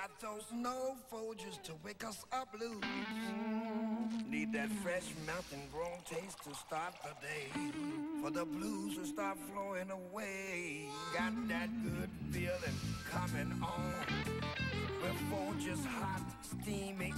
Got those no Folgers to wake us up blues. Need that fresh mountain grown taste to start the day. For the blues to start flowing away. Got that good feeling coming on. We're Folgers hot, steamy,